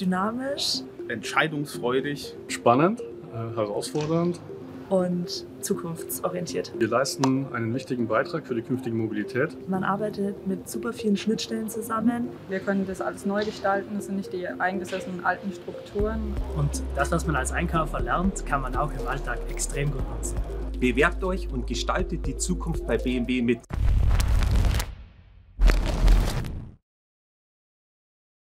Dynamisch, entscheidungsfreudig, spannend, äh, herausfordernd und zukunftsorientiert. Wir leisten einen wichtigen Beitrag für die künftige Mobilität. Man arbeitet mit super vielen Schnittstellen zusammen. Wir können das alles neu gestalten, das sind nicht die eingesessenen alten Strukturen. Und das, was man als Einkäufer lernt, kann man auch im Alltag extrem gut nutzen. Bewerbt euch und gestaltet die Zukunft bei BMW mit.